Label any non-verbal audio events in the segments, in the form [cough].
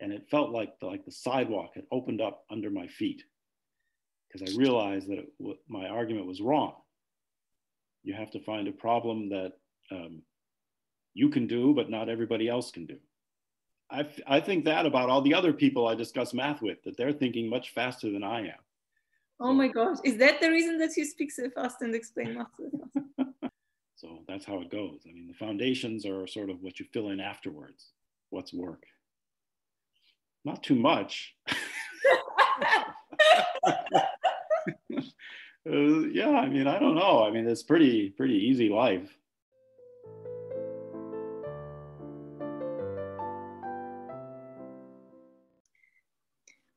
and it felt like the, like the sidewalk had opened up under my feet because I realized that it, my argument was wrong. You have to find a problem that um, you can do, but not everybody else can do. I, I think that about all the other people I discuss math with, that they're thinking much faster than I am. Oh my gosh, is that the reason that you speak so fast and explain math so fast? [laughs] so that's how it goes. I mean, the foundations are sort of what you fill in afterwards. What's work? Not too much. [laughs] uh, yeah, I mean, I don't know. I mean, it's pretty pretty easy life.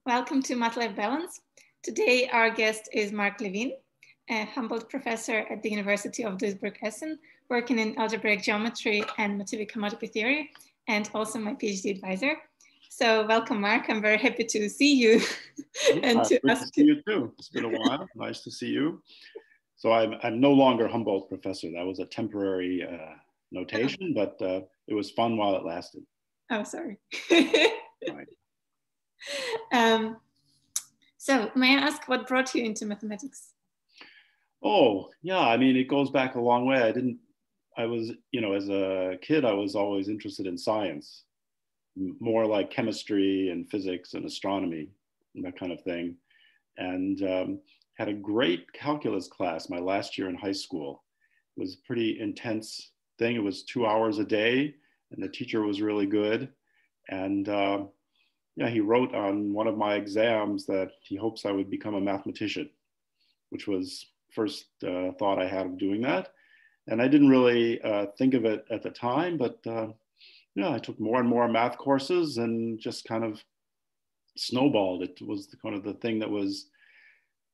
Welcome to Math Life Balance. Today, our guest is Marc Levine, a Humboldt professor at the University of Duisburg-Essen, working in algebraic geometry and motivic homotopy theory, and also my PhD advisor. So welcome, Marc. I'm very happy to see you [laughs] and uh, to ask to see you too. It's been a while. [laughs] nice to see you. So I'm, I'm no longer Humboldt professor. That was a temporary uh, notation, but uh, it was fun while it lasted. Oh, sorry. right. [laughs] um, so may I ask what brought you into mathematics? Oh, yeah. I mean, it goes back a long way. I didn't, I was, you know, as a kid, I was always interested in science more like chemistry and physics and astronomy and that kind of thing. And um, had a great calculus class my last year in high school. It was a pretty intense thing. It was two hours a day, and the teacher was really good. And uh, yeah, he wrote on one of my exams that he hopes I would become a mathematician, which was first uh, thought I had of doing that. And I didn't really uh, think of it at the time, but yeah, I took more and more math courses and just kind of snowballed. It was the, kind of the thing that was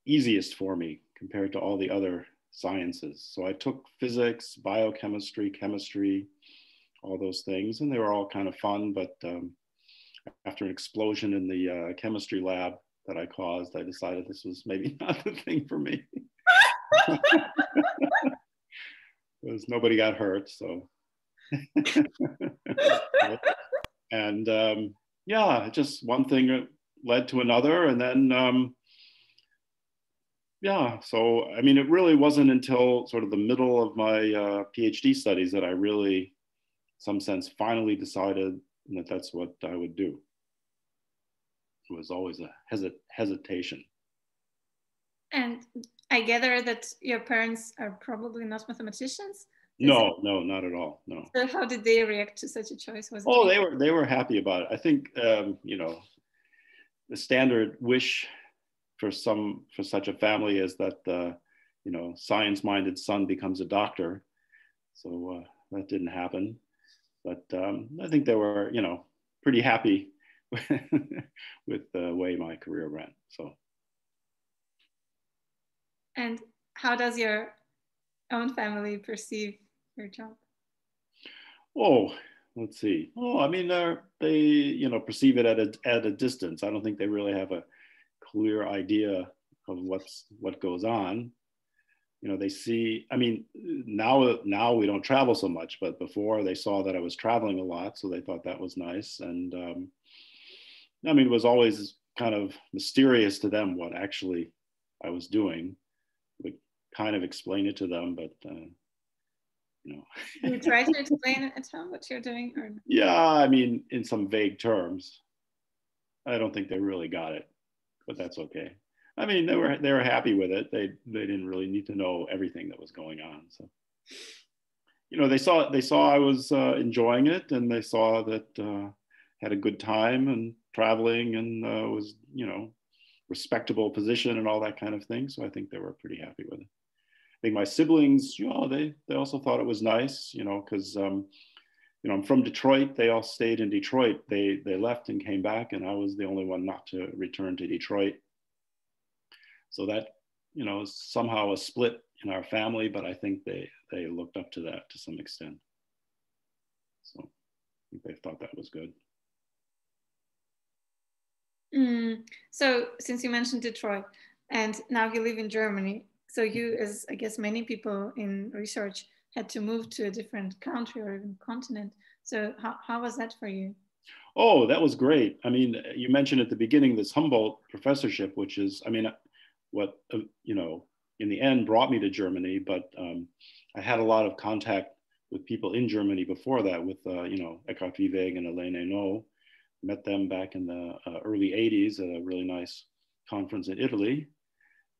easiest for me compared to all the other sciences. So I took physics, biochemistry, chemistry, all those things, and they were all kind of fun. But um, after an explosion in the uh, chemistry lab that I caused, I decided this was maybe [laughs] not the thing for me. [laughs] because nobody got hurt, so [laughs] and um, yeah, just one thing led to another, and then um, yeah. So I mean, it really wasn't until sort of the middle of my uh, PhD studies that I really, some sense, finally decided that that's what I would do. It was always a hesit- hesitation. And I gather that your parents are probably not mathematicians no, no, not at all. No. So how did they react to such a choice? Was oh, they were they were happy about it. I think um, you know the standard wish for some for such a family is that the you know science-minded son becomes a doctor. So uh, that didn't happen, but um, I think they were you know pretty happy [laughs] with the way my career went. So. And how does your own family perceive your job? Oh, let's see. Oh, I mean, they they you know perceive it at a at a distance. I don't think they really have a clear idea of what's what goes on. You know, they see. I mean, now now we don't travel so much, but before they saw that I was traveling a lot, so they thought that was nice. And um, I mean, it was always kind of mysterious to them what actually I was doing. Would kind of explain it to them, but uh, you know. [laughs] you try to explain it at home what you're doing, or yeah, I mean, in some vague terms. I don't think they really got it, but that's okay. I mean, they were they were happy with it. They they didn't really need to know everything that was going on. So, you know, they saw they saw I was uh, enjoying it, and they saw that uh, had a good time and traveling, and uh, was you know respectable position and all that kind of thing. So I think they were pretty happy with it. Think my siblings, you know, they they also thought it was nice, you know, because um, you know I'm from Detroit. They all stayed in Detroit. They they left and came back, and I was the only one not to return to Detroit. So that you know is somehow a split in our family, but I think they they looked up to that to some extent. So they thought that was good. Mm, so since you mentioned Detroit, and now you live in Germany, so you, as I guess many people in research, had to move to a different country or even continent. So how, how was that for you? Oh, that was great. I mean, you mentioned at the beginning this Humboldt professorship, which is, I mean, what, uh, you know, in the end brought me to Germany, but um, I had a lot of contact with people in Germany before that with, uh, you know, Eckhard Viehweg and Hélène Esnault. Met them back in the uh, early 80s at a really nice conference in Italy.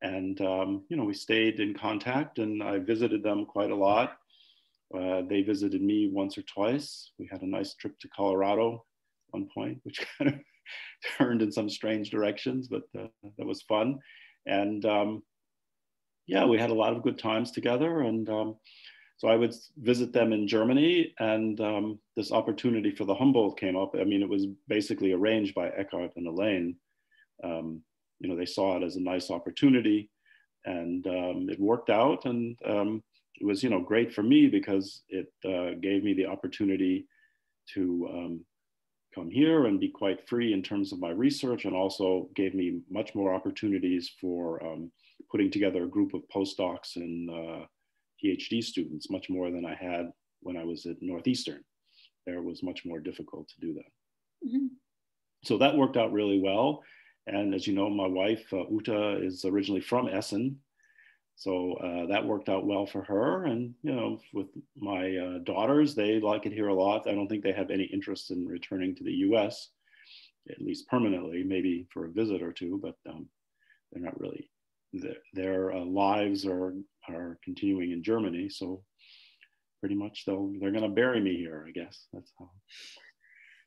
And, um, you know, we stayed in contact and I visited them quite a lot. Uh, they visited me once or twice. We had a nice trip to Colorado one point, which [laughs] kind of turned in some strange directions, but uh, that was fun. And um, yeah, we had a lot of good times together. And um, so I would visit them in Germany, and um, this opportunity for the Humboldt came up. I mean, it was basically arranged by Eckhard and Hélène. Um, you know, they saw it as a nice opportunity, and um, it worked out. And um, it was, you know, great for me because it uh, gave me the opportunity to come here and be quite free in terms of my research and also gave me much more opportunities for um, putting together a group of postdocs and uh, PhD students, much more than I had when I was at Northeastern. There was much more difficult to do that. Mm-hmm. So that worked out really well. And as you know, my wife, uh, Uta, is originally from Essen. So uh, that worked out well for her. And, you know, with my uh, daughters, they like it here a lot. I don't think they have any interest in returning to the US, at least permanently, maybe for a visit or two, but um, they're not really, their, their uh, lives are, are continuing in Germany. So pretty much they'll, they're going to bury me here, I guess. That's how.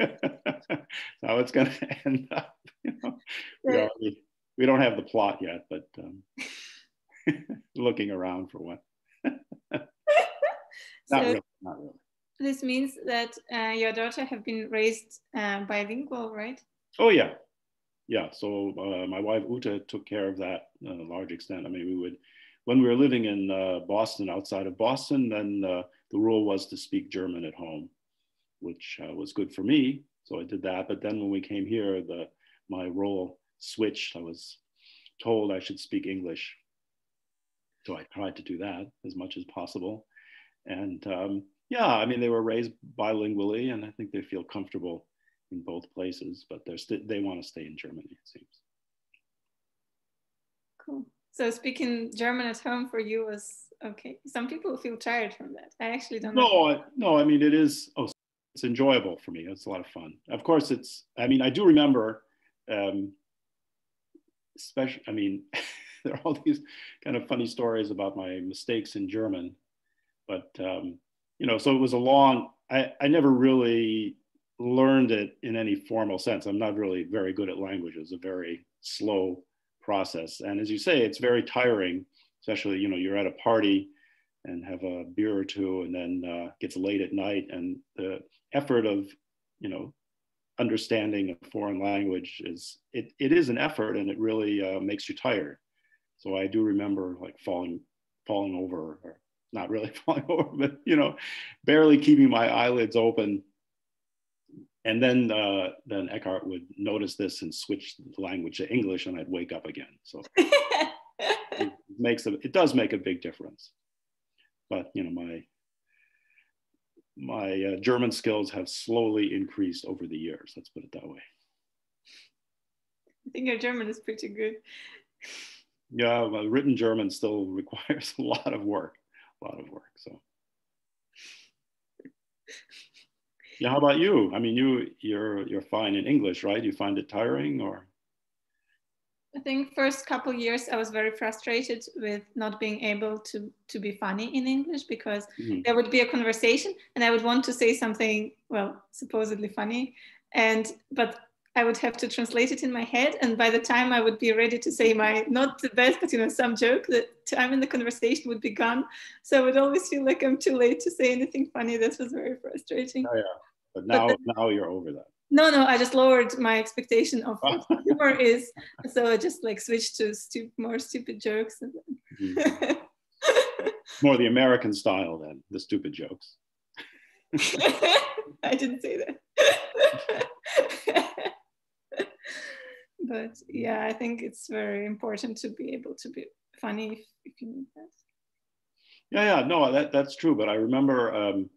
That's [laughs] how it's going [laughs] to end up. You know? we, already, we don't have the plot yet, but um, [laughs] looking around for one. not so really, not really. This means that uh, your daughter have been raised uh, bilingual, right? Oh yeah, yeah. So uh, my wife Uta took care of that uh, a large extent. I mean, we would when we were living in uh, Boston, outside of Boston, then uh, the rule was to speak German at home, which was good for me. So I did that. But then when we came here, the my role switched. I was told I should speak English so I tried to do that as much as possible. And um, yeah, I mean, they were raised bilingually, and I think they feel comfortable in both places, but they're st- they want to stay in Germany, it seems. Cool. So speaking German at home for you was okay. Some people feel tired from that. I actually don't. No, I, no. I mean, it is. Oh, it's enjoyable for me. It's a lot of fun. Of course, it's. I mean, I do remember, um, especially. I mean. [laughs] there are all these kind of funny stories about my mistakes in German. But, um, you know, so it was a long, I, I never really learned it in any formal sense. I'm not really very good at languages, a very slow process. And as you say, it's very tiring, especially, you know, you're at a party and have a beer or two and then uh, gets late at night and the effort of, you know, understanding a foreign language is, it, it is an effort and it really uh, makes you tired. So I do remember like falling, falling over, or not really [laughs] falling over, but you know, barely keeping my eyelids open. And then, uh, then Eckhard would notice this and switch the language to English, and I'd wake up again. So [laughs] it makes a, it does make a big difference. But you know, my my uh, German skills have slowly increased over the years. Let's put it that way. I think your German is pretty good yeah, well, written German still [laughs] requires a lot of work, a lot of work. So, yeah, how about you? I mean, you you're you're fine in English, right? You find it tiring, or? I think first couple years I was very frustrated with not being able to to be funny in English because mm-hmm. there would be a conversation and I would want to say something well supposedly funny and but I would have to translate it in my head. And by the time I would be ready to say my, not the best, but you know, some joke, the time in the conversation would be gone. So I would always feel like I'm too late to say anything funny. This was very frustrating. Oh, yeah. But now, but then, now you're over that. No, no, I just lowered my expectation of what humor is. So I just like switched to stu- more stupid jokes. Mm-hmm. [laughs] more the American style then, the stupid jokes. [laughs] I didn't say that [laughs] but yeah, I think it's very important to be able to be funny if, if you need that. Yeah, yeah, no, that, that's true. But I remember um,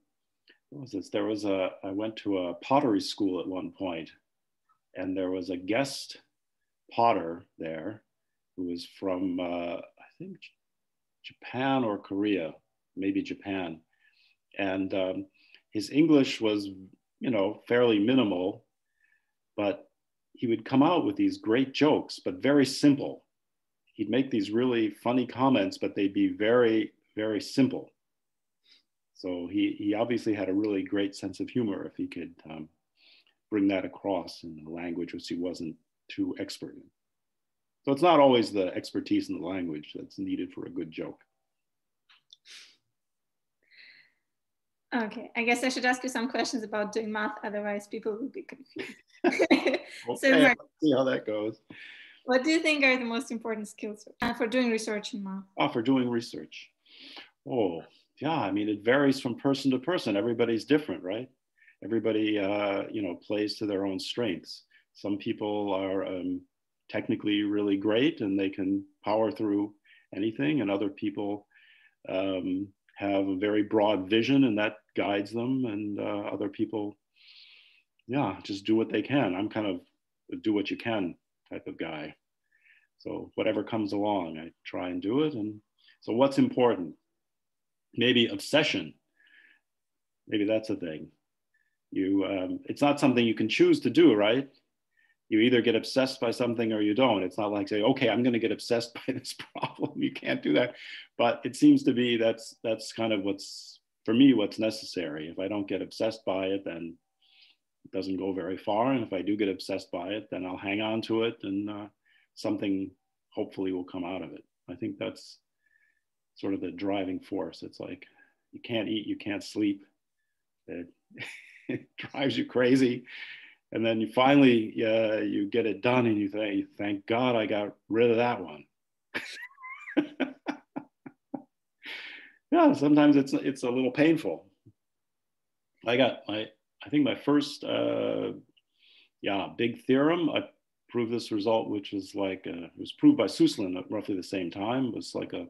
was this? There was a, I went to a pottery school at one point, and there was a guest potter there who was from, uh, I think, Japan or Korea, maybe Japan. And um, his English was, you know, fairly minimal, but he would come out with these great jokes, but very simple. He'd make these really funny comments, but they'd be very, very simple. So he, he obviously had a really great sense of humor if he could um, bring that across in a language which he wasn't too expert in. So it's not always the expertise in the language that's needed for a good joke. Okay, I guess I should ask you some questions about doing math, otherwise people will be confused. [laughs] okay, so Marc, see how that goes. What do you think are the most important skills for doing research in math? Oh, for doing research. Oh, yeah, I mean, it varies from person to person. Everybody's different, right? Everybody, uh, you know, plays to their own strengths. Some people are um, technically really great and they can power through anything, and other people um, have a very broad vision and that guides them and uh, other people yeah just do what they can i'm kind of do what you can type of guy so whatever comes along i try and do it and so what's important maybe obsession maybe that's a thing you um, it's not something you can choose to do right you either get obsessed by something or you don't. It's not like say, okay, I'm going to get obsessed [laughs] by this problem. You can't do that. But it seems to be that's that's kind of what's for me what's necessary. If I don't get obsessed by it, then it doesn't go very far. And if I do get obsessed by it, then I'll hang on to it, and uh, something hopefully will come out of it. I think that's sort of the driving force. It's like you can't eat, you can't sleep. It, it [laughs] drives you crazy and then you finally uh, you get it done and you think thank god i got rid of that one [laughs] yeah sometimes it's it's a little painful i got my i think my first uh, yeah big theorem i proved this result which was like uh, it was proved by Suslin at roughly the same time it was like a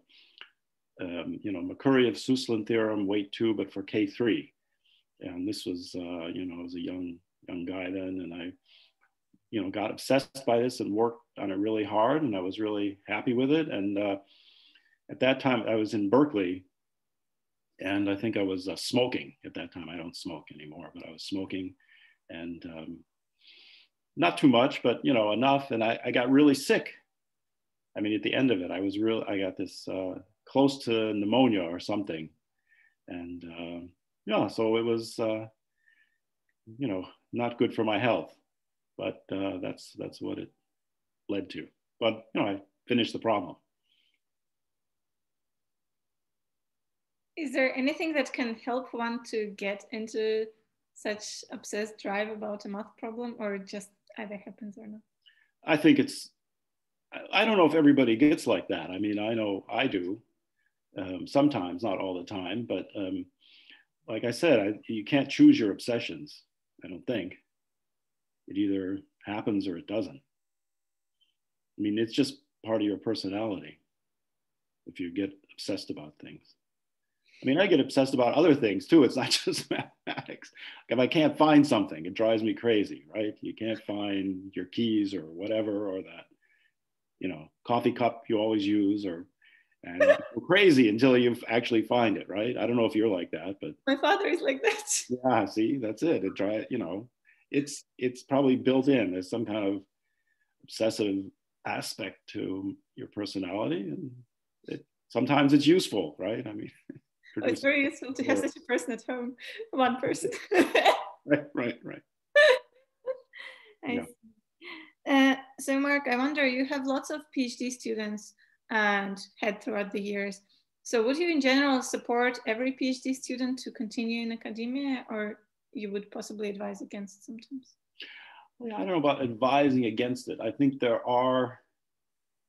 um, you know Merkurjev Suslin theorem weight two but for k3 and this was uh, you know I was a young young guy then, and I, you know, got obsessed by this and worked on it really hard, and I was really happy with it. And uh, at that time, I was in Berkeley, and I think I was uh, smoking at that time. I don't smoke anymore, but I was smoking, and um, not too much, but you know, enough. And I, I, got really sick. I mean, at the end of it, I was real. I got this uh, close to pneumonia or something, and uh, yeah, so it was, uh, you know, not good for my health. But uh, that's that's what it led to. But you know, I finished the problem. Is there anything that can help one to get into such obsessed drive about a math problem, or just either happens or not? I think it's. I don't know if everybody gets like that. I mean, I know I do. Um, sometimes, not all the time, but um, like I said, I, you can't choose your obsessions. I don't think. It either happens or it doesn't. I mean, it's just part of your personality if you get obsessed about things. I mean, I get obsessed about other things too. It's not [laughs] just mathematics. If I can't find something, it drives me crazy, right? You can't find your keys or whatever, or that, you know, coffee cup you always use, or and go crazy until you actually find it, right? I don't know if you're like that, but my father is like that. [laughs] Yeah, see, that's it. It try, you know, it's it's probably built in. as some kind of obsessive aspect to your personality, and it sometimes it's useful, right? I mean, [laughs] oh, it's very useful to have such a person at home, [laughs] one person. right, right, right. yeah. Uh, so, Marc, I wonder, you have lots of PhD students and had throughout the years. So would you in general support every PhD student to continue in academia or you would possibly advise against sometimes? Well, I don't know about advising against it. I think there are,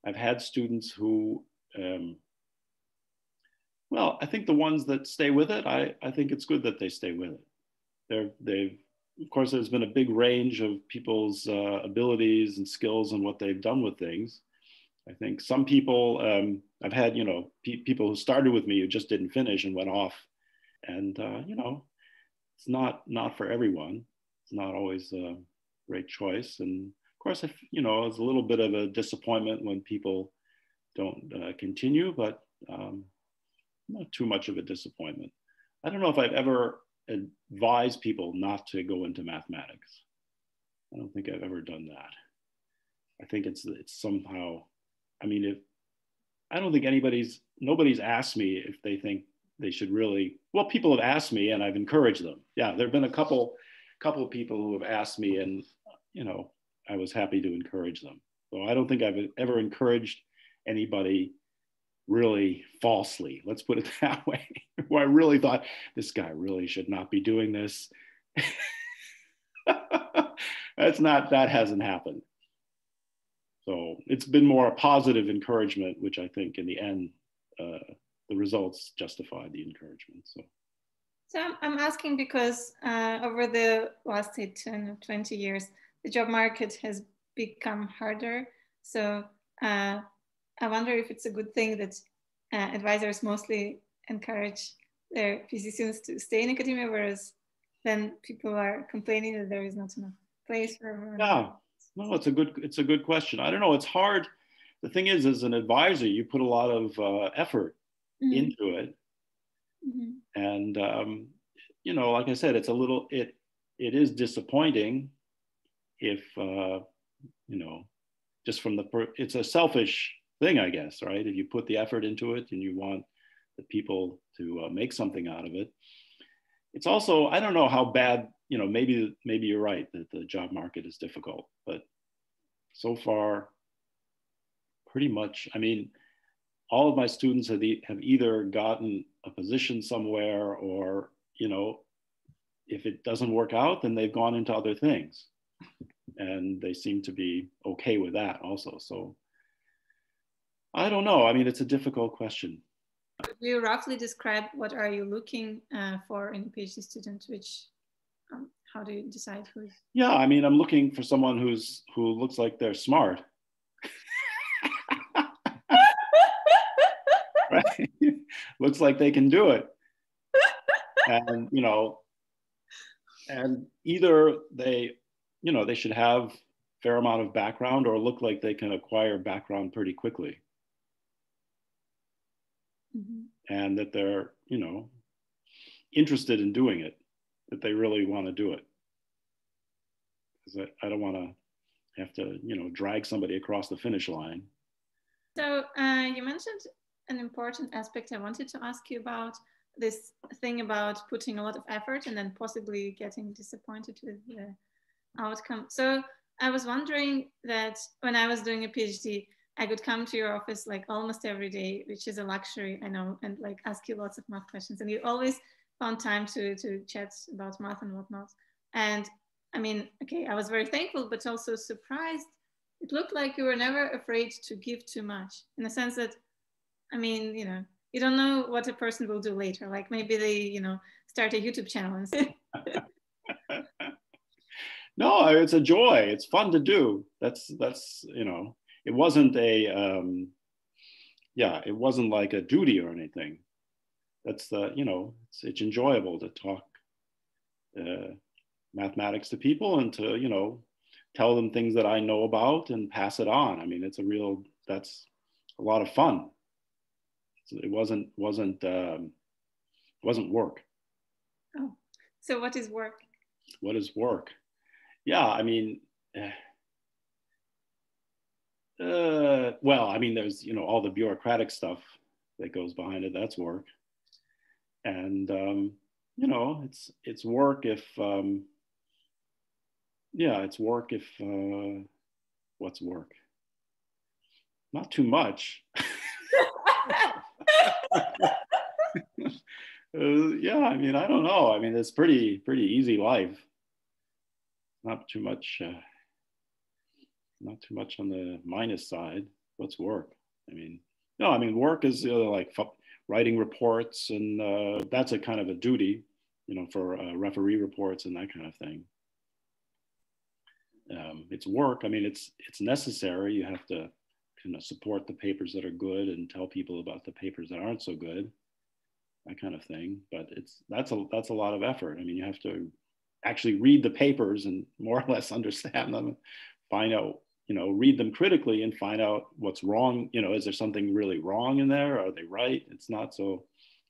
I've had students who, um, well, I think the ones that stay with it, I, I think it's good that they stay with it. They're, they've, of course, there's been a big range of people's uh, abilities and skills and what they've done with things. I think some people, um, I've had, you know, pe people who started with me who just didn't finish and went off. And, uh, you know, it's not not for everyone. It's not always a great choice, and of course, if you know, it's a little bit of a disappointment when people don't uh, continue, but um, not too much of a disappointment. I don't know if I've ever advised people not to go into mathematics. I don't think I've ever done that. I think it's it's somehow. I mean, if I don't think anybody's nobody's asked me if they think they should really. Well, people have asked me, and I've encouraged them. Yeah, there've been a couple couple of people who have asked me, and you know, I was happy to encourage them. So I don't think I've ever encouraged anybody really falsely. Let's put it [laughs] that way. Where I really thought this guy really should not be doing this. [laughs] That's not that hasn't happened. So it's been more a positive encouragement, which I think in the end, uh, the results justify the encouragement. So. So I'm asking because uh, over the last 10 20 years, the job market has become harder. So uh, I wonder if it's a good thing that uh, advisors mostly encourage their PhD students to stay in academia, whereas then people are complaining that there is not enough place for everyone. Yeah, no, it's a good it's a good question. I don't know. It's hard. The thing is, as an advisor, you put a lot of uh, effort mm-hmm. into it, mm-hmm. and um, you know, like I said, it's a little it it is disappointing if uh, you know just from the per- it's a selfish thing, I guess, right? If you put the effort into it and you want the people to uh, make something out of it. It's also, I don't know how bad, you know, maybe, maybe you're right that the job market is difficult, but so far, pretty much, I mean, all of my students have, e- have either gotten a position somewhere or, you know, if it doesn't work out, then they've gone into other things. And they seem to be okay with that also. So I don't know. I mean, it's a difficult question. Could you roughly describe what are you looking uh, for in a PhD student? Which, how do you decide who's Yeah, I mean, I'm looking for someone who's who looks like they're smart. [laughs] right? [laughs] looks like they can do it, and you know, and either they, you know, they should have fair amount of background or look like they can acquire background pretty quickly mm-hmm. and that they're you know interested in doing it that they really want to do it. Because I, I don't want to have to you know drag somebody across the finish line. So uh, you mentioned an important aspect i wanted to ask you about this thing about putting a lot of effort and then possibly getting disappointed with the outcome. So i was wondering that when i was doing a phd I could come to your office like almost every day, which is a luxury, I know, and like ask you lots of math questions. And you always found time to to chat about math and whatnot. And I mean, okay, I was very thankful, but also surprised. It looked like you were never afraid to give too much, in the sense that, I mean, you know, you don't know what a person will do later. Like maybe they, you know, start a YouTube channel and. [laughs] no, it's a joy. It's fun to do. That's that's you know it wasn't a um, yeah it wasn't like a duty or anything that's the you know it's, it's enjoyable to talk uh, mathematics to people and to you know tell them things that i know about and pass it on. I mean it's a real that's a lot of fun. It wasn't wasn't um, wasn't work. Oh so what is work? What is work? Yeah i mean uh, uh, well, I mean, there's you know all the bureaucratic stuff that goes behind it. That's work, and um, you know it's it's work if um, yeah, it's work if uh, what's work? Not too much. [laughs] uh, yeah, I mean, I don't know. I mean, it's pretty pretty easy life. Not too much. Uh, not too much on the minus side. What's work? I mean, no, I mean, work is you know, like writing reports, and uh, that's a kind of a duty, you know, for uh, referee reports and that kind of thing. Um, it's work. I mean, it's it's necessary. You have to kind of support the papers that are good and tell people about the papers that aren't so good. that kind of thing. But it's that's a that's a lot of effort. I mean, you have to actually read the papers and more or less [laughs] understand them, find out, you know, read them critically and find out what's wrong. You know, is there something really wrong in there? Are they right? It's not so.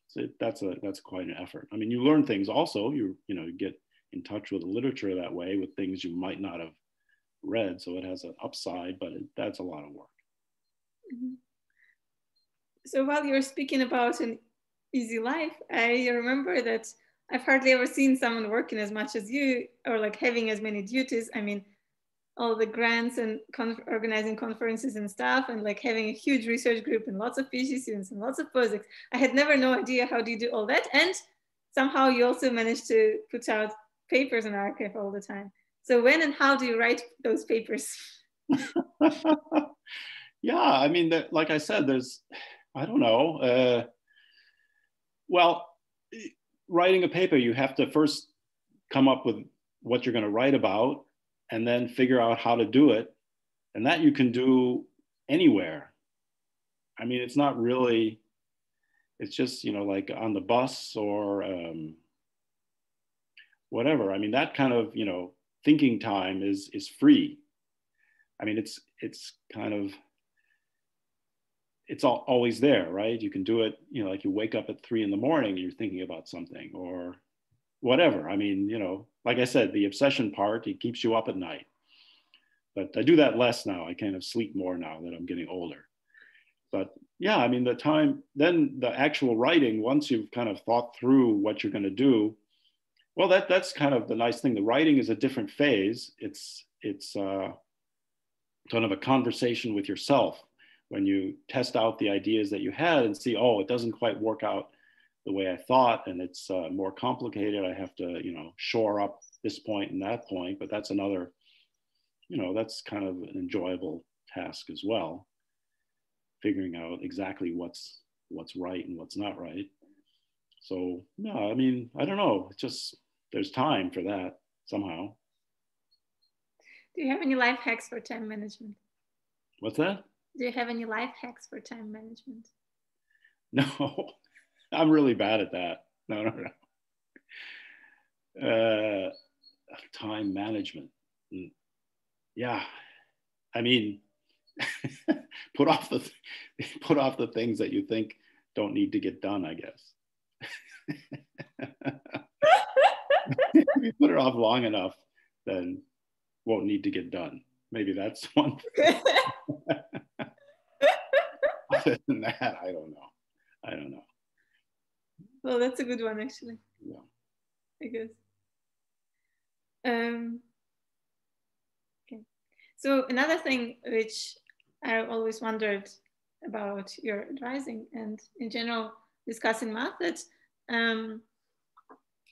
so that's a that's quite an effort. I mean, you learn things also. You you know get in touch with the literature that way with things you might not have read. So it has an upside, but it, that's a lot of work. Mm-hmm. So while you're speaking about an easy life, I remember that I've hardly ever seen someone working as much as you or like having as many duties. I mean, all the grants and con organizing conferences and stuff and like having a huge research group and lots of PhD students and lots of postdocs. I had never no idea how do you do all that. And somehow you also managed to put out papers in arXiv all the time. So when and how do you write those papers? [laughs] yeah, I mean, the, like I said, there's, I don't know. Uh, well, writing a paper, you have to first come up with what you're going to write about and then figure out how to do it. And that you can do anywhere. I mean, it's not really, it's just, you know, like on the bus or um, whatever. I mean, that kind of, you know, thinking time is, is free. I mean, it's, it's kind of, it's all, always there, right? You can do it, you know, like you wake up at three in the morning, and you're thinking about something or whatever. I mean, you know, like I said, the obsession part, it keeps you up at night. But I do that less now. I kind of sleep more now that I'm getting older. But yeah, I mean, the time, then the actual writing, once you've kind of thought through what you're going to do, well, that, that's kind of the nice thing. The writing is a different phase. It's, it's uh, kind of a conversation with yourself when you test out the ideas that you had and see, oh, it doesn't quite work out the way I thought, and it's uh, more complicated. I have to, you know, shore up this point and that point, but that's another, you know, that's kind of an enjoyable task as well, figuring out exactly what's what's right and what's not right. So no, I mean, I don't know. It's just there's time for that somehow. Do you have any life hacks for time management? What's that? Do you have any life hacks for time management? [laughs] No, I'm really bad at that. No, no, no. Uh, time management. Mm. Yeah, I mean, [laughs] put off the [laughs] put off the things that you think don't need to get done. I guess. [laughs] if you put it off long enough, then won't need to get done. Maybe that's one. Other than that, I don't know. I don't know. Well, that's a good one, actually. Yeah. I guess. Um, okay. So another thing which I always wondered about your advising and in general discussing methods, um,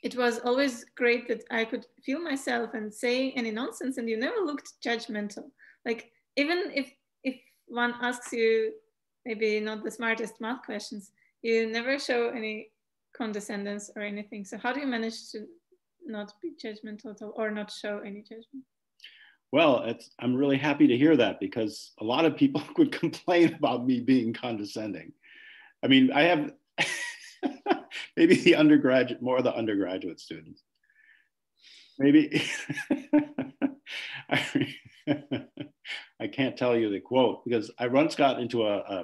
it was always great that I could feel myself and say any nonsense and you never looked judgmental. Like even if if one asks you maybe not the smartest math questions, you never show any condescendence or anything. So how do you manage to not be judgmental or not show any judgment? Well, I'm really happy to hear that because a lot of people [laughs] would complain about me being condescending. I mean, I have [laughs] maybe the undergraduate, more of the undergraduate students. Maybe [laughs] I, I can't tell you the quote because I once got into a, a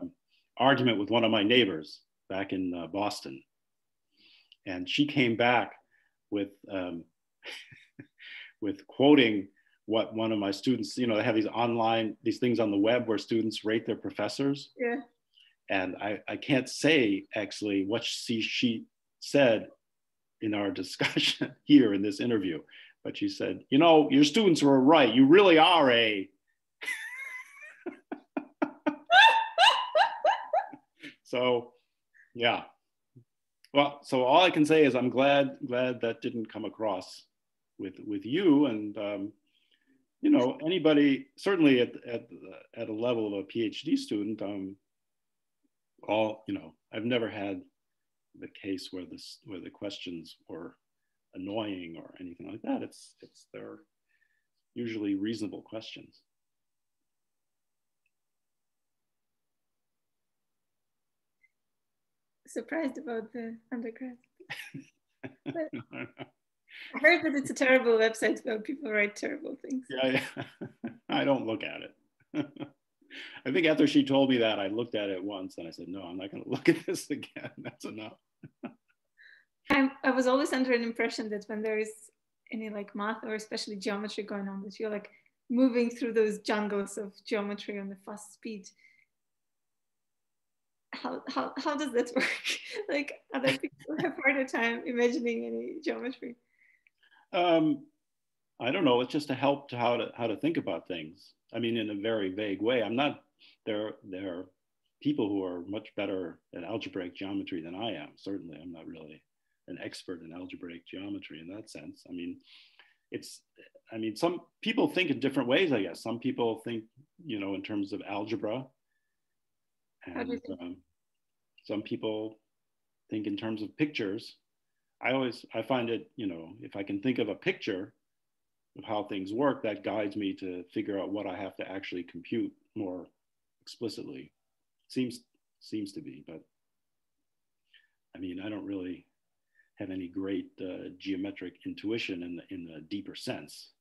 argument with one of my neighbors back in uh, Boston, and she came back with um, [laughs] with quoting what one of my students, you know, they have these online these things on the web where students rate their professors. Yeah. And I, I can't say actually what she, she said in our [laughs] discussion here in this interview, but she said, you know, your students were right. You really are a. [laughs] so, yeah, well, so all I can say is I'm glad glad that didn't come across with with you and um, you know anybody certainly at at at a level of a PhD student. Um, all you know, I've never had the case where this where the questions were annoying or anything like that. It's it's they're usually reasonable questions. Surprised about the undergrad. [laughs] I heard that it's a terrible website where people write terrible things. Yeah, yeah. [laughs] I don't look at it. [laughs] I think after she told me that, I looked at it once and I said, no, I'm not going to look at this again. That's enough. I'm, I was always under an impression that when there is any like math or especially geometry going on, that you're like moving through those jungles of geometry on the fast speed. How, how, how does that [laughs] work? like other people have harder time imagining any geometry. Um, I don't know. It's just a help to how to how to think about things. I mean, in a very vague way. I'm not there. There are people who are much better at algebraic geometry than I am. Certainly, I'm not really an expert in algebraic geometry in that sense. I mean, it's. I mean, some people think in different ways. I guess some people think, you know, in terms of algebra, and um, some people think in terms of pictures. I always I find it, you know, if I can think of a picture of how things work, that guides me to figure out what I have to actually compute more explicitly. Seems seems to be, but I mean, I don't really have any great uh, geometric intuition in the in the deeper sense.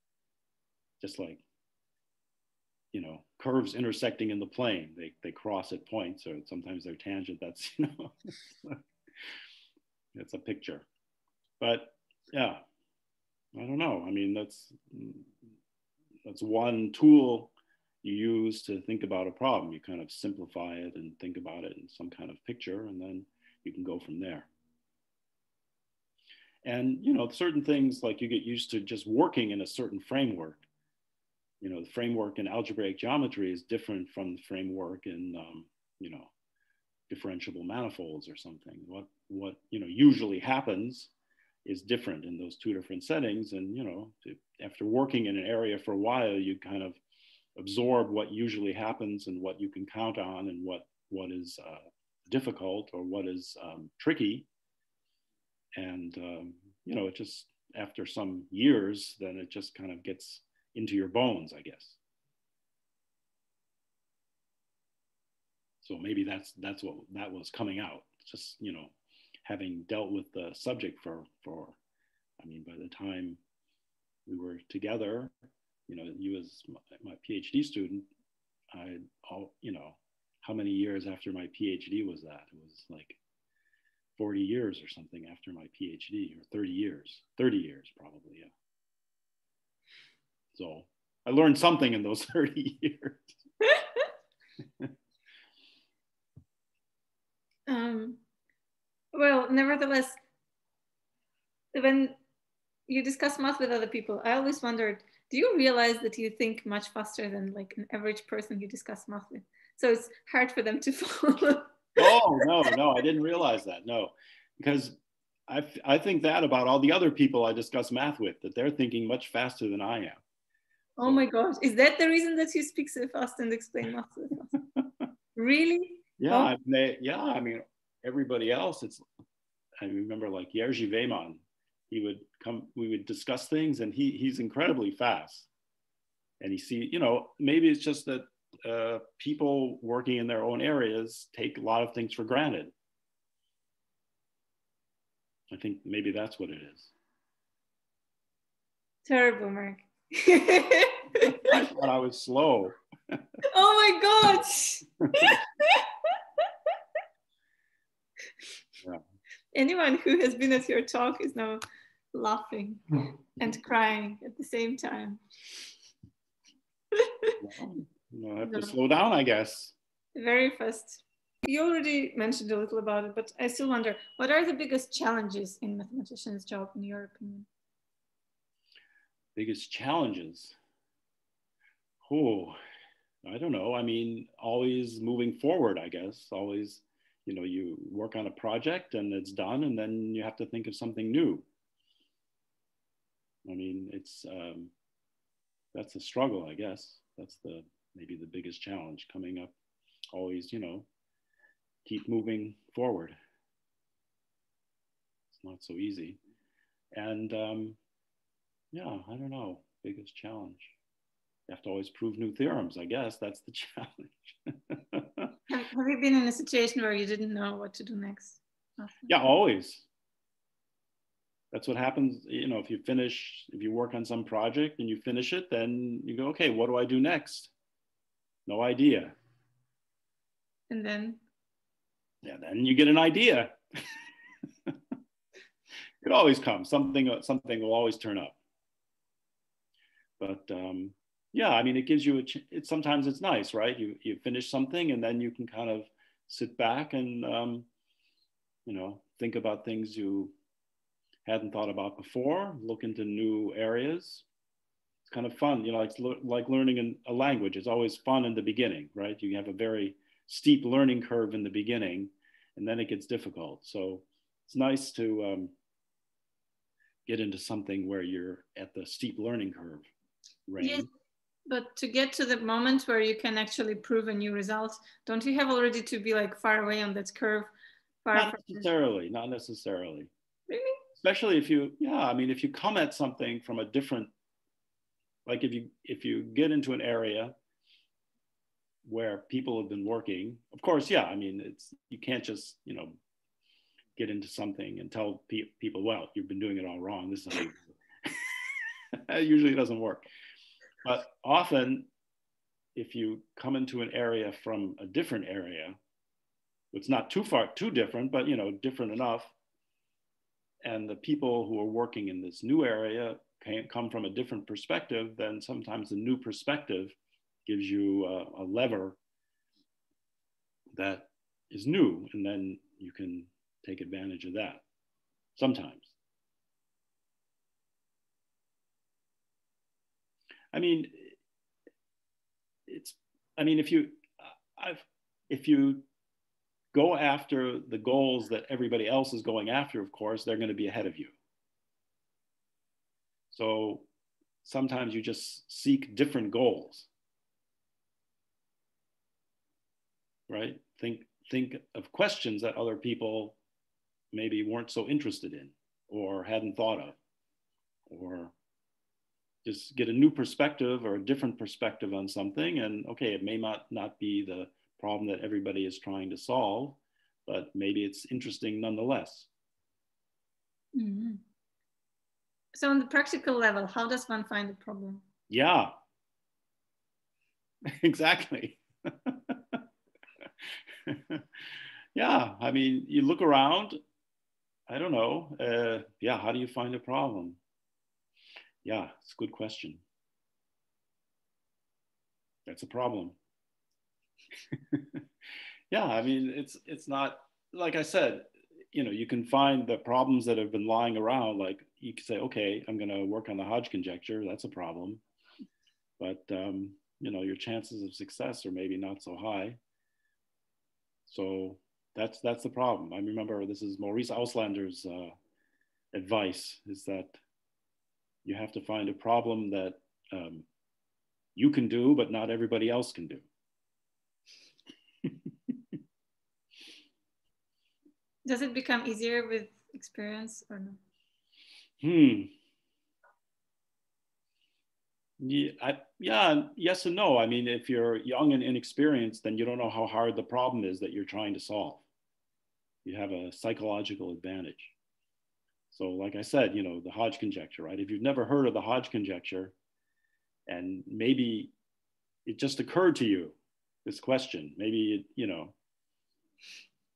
Just like you know, curves intersecting in the plane, they they cross at points, or sometimes they're tangent. That's [laughs] you know, it's a picture. But yeah, I don't know. I mean, that's that's one tool you use to think about a problem. You kind of simplify it and think about it in some kind of picture, and then you can go from there. And you know, certain things like you get used to just working in a certain framework. You know, the framework in algebraic geometry is different from the framework in um, you know differentiable manifolds or something. What what you know usually happens is different in those two different settings. And, you know, after working in an area for a while, you kind of absorb what usually happens and what you can count on and what, what is uh, difficult or what is um, tricky. And, um, you know, it just, after some years, then it just kind of gets into your bones, I guess. So maybe that's that's what that was coming out. Just you know, having dealt with the subject for, for, I mean, by the time we were together, you know, you as my, my PhD student, I, all, you know, how many years after my PhD was that? It was like 40 years or something after my PhD, or 30 years, 30 years probably, yeah. So I learned something in those [laughs] 30 years. [laughs] um, well, nevertheless, when you discuss math with other people, I always wondered, do you realize that you think much faster than like an average person you discuss math with? So it's hard for them to [laughs] follow. oh, no, no, I didn't realize that. No, because I, I think that about all the other people I discuss math with, that they're thinking much faster than I am. Oh my gosh. Is that the reason that you speak so fast and explain math so fast? [laughs] really? Yeah, oh. I mean, they, yeah, I mean, everybody else, it's I remember like Jerzy Weyman, he would come, we would discuss things and he he's incredibly fast. And he see, you know, maybe it's just that uh, people working in their own areas take a lot of things for granted. I think maybe that's what it is. Terrible, Marc. I thought I was slow. [laughs] oh my gosh. anyone who has been at your talk is now laughing and crying at the same time. [laughs] well, I have to slow down, I guess. Very fast. You already mentioned a little about it, but I still wonder what are the biggest challenges in mathematician's job, in your opinion? Biggest challenges? Oh, I don't know. I mean, always moving forward, I guess. Always you know you work on a project and it's done and then you have to think of something new i mean it's um, that's a struggle i guess that's the maybe the biggest challenge coming up always you know keep moving forward it's not so easy and um, yeah i don't know biggest challenge you have to always prove new theorems i guess that's the [laughs] challenge have, have you been in a situation where you didn't know what to do next? Yeah, always. That's what happens, you know, if you finish, if you work on some project and you finish it, then you go, okay, what do I do next? No idea. And then? Yeah, then you get an idea. [laughs] it always comes. Something, something will always turn up. But um, yeah, I mean, it gives you a. Ch- it sometimes it's nice, right? You you finish something and then you can kind of sit back and um, you know think about things you hadn't thought about before. Look into new areas. It's kind of fun, you know, like like learning a language. It's always fun in the beginning, right? You have a very steep learning curve in the beginning, and then it gets difficult. So it's nice to um, get into something where you're at the steep learning curve. Range. Yes, but to get to the moment where you can actually prove a new result, don't you have already to be like far away on that curve? Far not necessarily, not necessarily. Really? Especially if you, yeah, I mean, if you come at something from a different, like if you if you get into an area where people have been working, of course, yeah, I mean, it's you can't just you know get into something and tell pe- people, well, you've been doing it all wrong. This is how you. it [laughs] usually doesn't work. But often, if you come into an area from a different area, it's not too far, too different, but you know, different enough, and the people who are working in this new area can come from a different perspective, then sometimes the new perspective gives you a, a lever that is new, and then you can take advantage of that. Sometimes. I mean, it's, I mean, if you, I've, if you go after the goals that everybody else is going after, of course, they're going to be ahead of you. So sometimes you just seek different goals. Right? Think think of questions that other people maybe weren't so interested in or hadn't thought of or just get a new perspective or a different perspective on something. And okay, it may not, not be the problem that everybody is trying to solve, but maybe it's interesting nonetheless. Mm-hmm. So, on the practical level, how does one find the problem? Yeah, [laughs] exactly. [laughs] yeah, I mean, you look around, I don't know. Uh, yeah, how do you find a problem? Yeah, it's a good question. That's a problem. [laughs] yeah, I mean, it's it's not like I said. You know, you can find the problems that have been lying around. Like you could say, okay, I'm going to work on the Hodge conjecture. That's a problem, but um, you know, your chances of success are maybe not so high. So that's that's the problem. I remember this is Maurice Auslander's uh, advice: is that you have to find a problem that um, you can do, but not everybody else can do. [laughs] Does it become easier with experience or no? Hmm. Yeah, I, yeah, yes and no. I mean, if you're young and inexperienced, then you don't know how hard the problem is that you're trying to solve. You have a psychological advantage. So, like I said, you know, the Hodge conjecture, right? If you've never heard of the Hodge conjecture, and maybe it just occurred to you, this question, maybe, it, you know,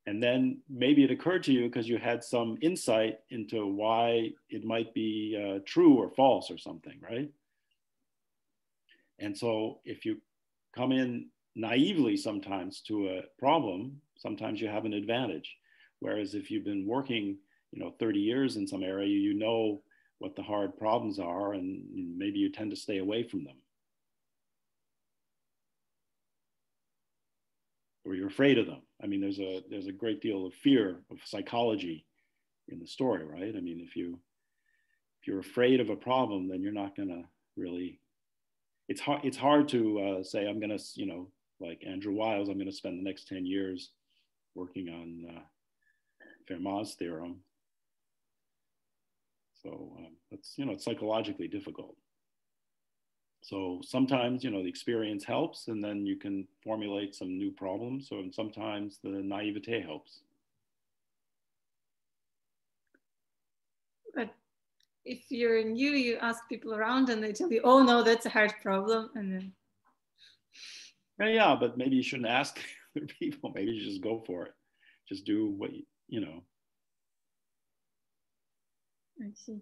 and then maybe it occurred to you because you had some insight into why it might be uh, true or false or something, right? And so if you come in naively sometimes to a problem, sometimes you have an advantage. Whereas if you've been working you know 30 years in some area you know what the hard problems are and maybe you tend to stay away from them. Or you're afraid of them. I mean there's a there's a great deal of fear of psychology in the story right? I mean if you if you're afraid of a problem then you're not going to really it's hard it's hard to uh, say i'm going to you know like andrew wiles i'm going to spend the next 10 years working on uh, fermat's theorem so um, that's, you know, it's psychologically difficult. So sometimes, you know, the experience helps and then you can formulate some new problems. So and sometimes the naivete helps. But if you're new, you ask people around and they tell you, oh no, that's a hard problem. And then. Yeah, yeah, but maybe you shouldn't ask [laughs] other people. Maybe you just go for it. Just do what, you, you know, I see.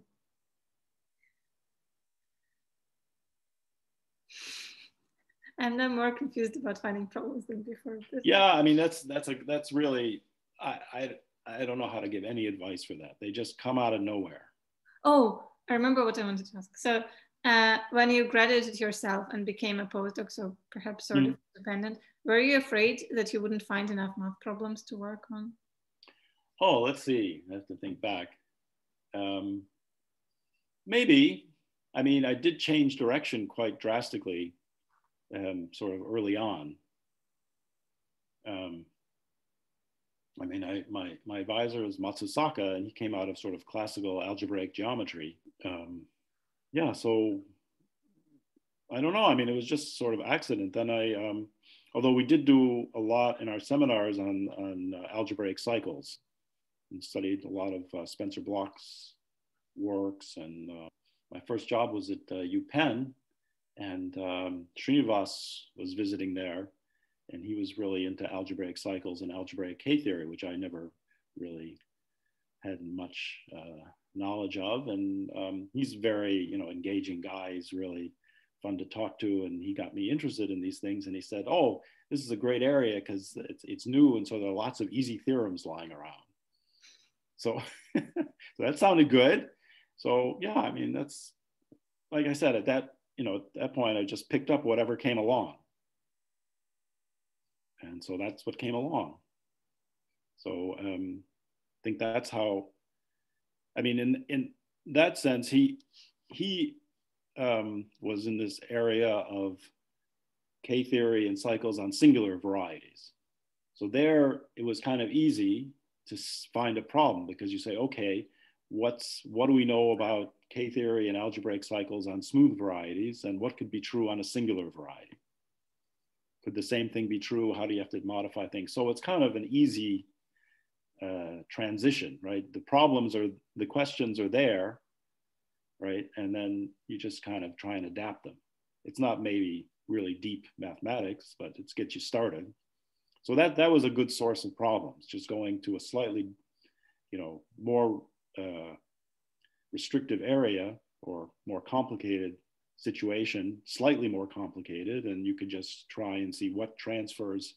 I'm now more confused about finding problems than before. Yeah, I mean that's that's a that's really I, I I don't know how to give any advice for that. They just come out of nowhere. Oh, I remember what I wanted to ask. So uh, when you graduated yourself and became a postdoc, so perhaps sort mm. of independent, were you afraid that you wouldn't find enough math problems to work on? Oh, let's see. I have to think back. Um, maybe. I mean, I did change direction quite drastically um, sort of early on. Um, I mean, I, my, my advisor was Matsusaka, and he came out of sort of classical algebraic geometry. Um, yeah, so I don't know. I mean, it was just sort of accident. Then I, um, although we did do a lot in our seminars on, on uh, algebraic cycles and studied a lot of uh, Spencer Bloch's works. And uh, my first job was at uh, UPenn, and um, Srinivas was visiting there, and he was really into algebraic cycles and algebraic K-theory, which I never really had much uh, knowledge of. And um, he's very, you know, engaging guy. He's really fun to talk to, and he got me interested in these things. And he said, "Oh, this is a great area because it's it's new, and so there are lots of easy theorems lying around." So, [laughs] so that sounded good. So yeah, I mean, that's like I said at that you know, at that point, I just picked up whatever came along. And so that's what came along. So um, I think that's how, I mean, in, in that sense, he, he um, was in this area of K theory and cycles on singular varieties. So there it was kind of easy to find a problem because you say, okay, what's, what do we know about K-theory and algebraic cycles on smooth varieties and what could be true on a singular variety? Could the same thing be true? How do you have to modify things? So it's kind of an easy uh, transition, right? The problems are, the questions are there, right? And then you just kind of try and adapt them. It's not maybe really deep mathematics, but it's get you started. So that, that was a good source of problems, just going to a slightly, you know, more uh, restrictive area or more complicated situation, slightly more complicated, and you could just try and see what transfers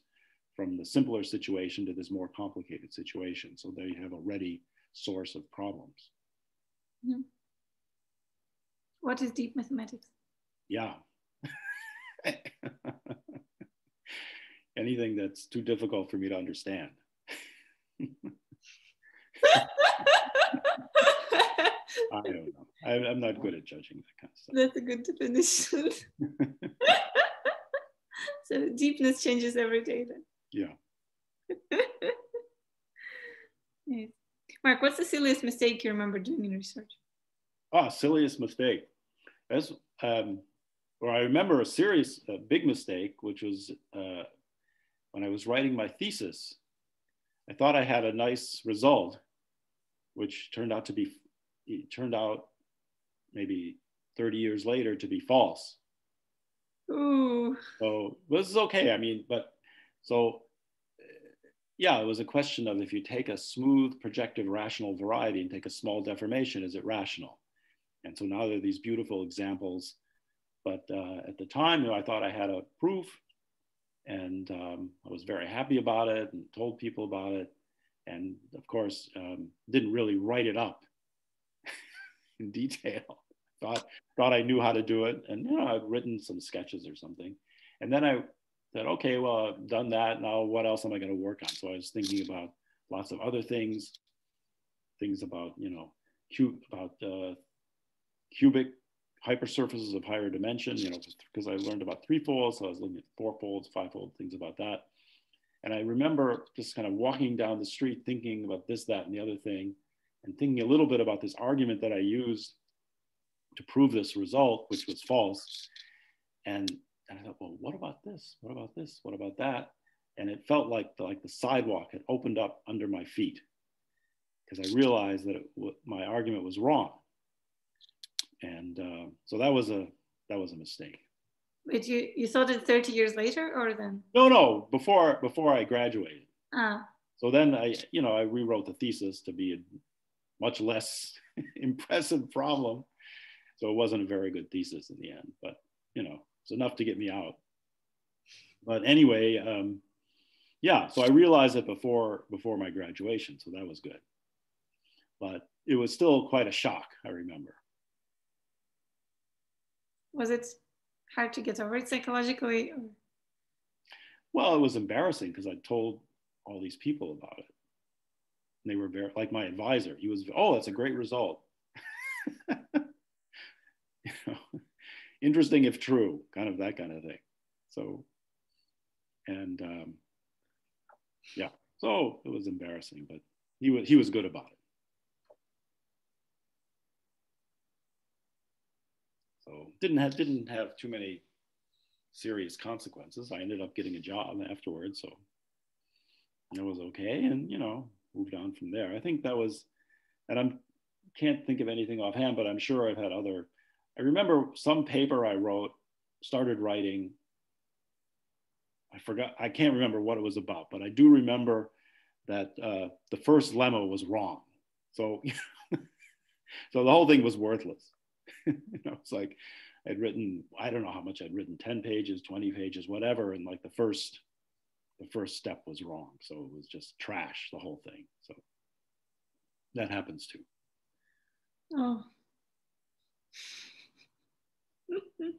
from the simpler situation to this more complicated situation. So there you have a ready source of problems. Mm-hmm. What is deep mathematics? Yeah. [laughs] Anything that's too difficult for me to understand. [laughs] I don't know. I, am not good at judging that kind of stuff. That's a good definition. [laughs] so deepness changes every day then. Yeah. [laughs] yes. Marc, what's the silliest mistake you remember doing in research? Ah, silliest mistake. As um, or I remember a serious, a big mistake, which was uh, when I was writing my thesis. I thought I had a nice result, which turned out to be it turned out maybe 30 years later to be false. Ooh. So this is okay. I mean, but so yeah, it was a question of if you take a smooth projective rational variety and take a small deformation, is it rational? And so now there are these beautiful examples. But uh, at the time, you know, I thought I had a proof and um, I was very happy about it and told people about it. And of course, um, didn't really write it up [laughs] in detail. [laughs] thought thought I knew how to do it, and you know I'd written some sketches or something, and then I said, okay, well I've done that. Now what else am I going to work on? So I was thinking about lots of other things, things about you know cube about uh, cubic hypersurfaces of higher dimension. You know because I learned about threefolds, so I was looking at fourfolds, fivefold, things about that. And I remember just kind of walking down the street thinking about this, that, and the other thing and thinking a little bit about this argument that I used to prove this result, which was false. And, and I thought, well, what about this? What about this? What about that? And it felt like the, like the sidewalk had opened up under my feet because I realized that it, my argument was wrong. And uh, so that was a that was a mistake. But you you thought it 30 years later or then? No, no, before before I graduated. Ah. So then I, you know, I rewrote the thesis to be a much less [laughs] impressive problem. So it wasn't a very good thesis in the end, but you know, it's enough to get me out. But anyway, um, yeah, so I realized it before before my graduation, so that was good. But it was still quite a shock, I remember. Was it hard to get over it psychologically? Well, it was embarrassing because I told all these people about it. And they were very, like my advisor, he was, oh, that's a great result. [laughs] you know, interesting if true, kind of that kind of thing. So, and um, yeah, so it was embarrassing, but he was, he was good about it. So didn't have didn't have too many serious consequences. I ended up getting a job afterwards, so it was okay, and you know moved on from there. I think that was, and I'm can't think of anything offhand, but I'm sure I've had other. I remember some paper I wrote, started writing. I forgot. I can't remember what it was about, but I do remember that uh, the first lemma was wrong. So, [laughs] so the whole thing was worthless. [laughs] you know, it's like I'd written, I don't know how much I'd written, 10 pages, 20 pages, whatever. And like the first, the first step was wrong. So it was just trash, the whole thing. So that happens too. Oh. [laughs]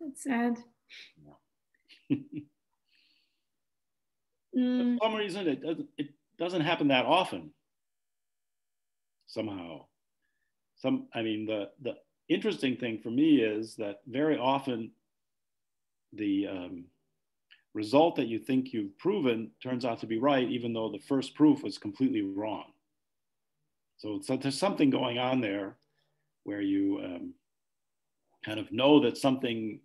That's sad. Yeah. [laughs] mm. For some reason, it doesn't, it doesn't happen that often. Somehow, some, I mean, the, the interesting thing for me is that very often the um, result that you think you've proven turns out to be right, even though the first proof was completely wrong. So, so there's something going on there where you um, kind of know that something,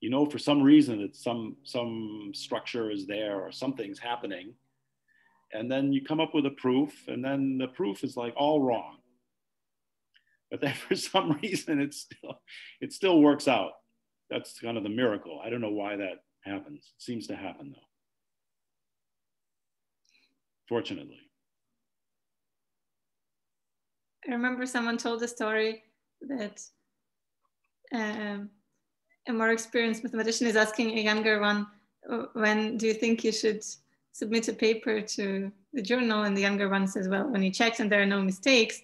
you know, for some reason that some some structure is there or something's happening, and then you come up with a proof, and then the proof is like all wrong but then [laughs] for some reason it still it still works out. That's kind of the miracle. I don't know why that happens. It seems to happen though. Fortunately. I remember someone told a story that um, a more experienced mathematician is asking a younger one when do you think you should submit a paper to the journal? And the younger one says well when you checked and there are no mistakes